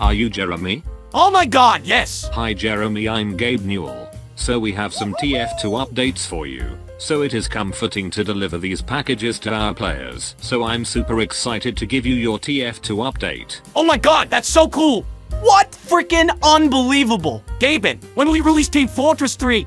Are you Jeremy? Oh my god, yes! Hi Jeremy, I'm Gabe Newell. So we have some TF2 updates for you. So it is comforting to deliver these packages to our players. So I'm super excited to give you your TF2 update. Oh my god, that's so cool! What freaking unbelievable! Gaben, when will you release Team Fortress 3?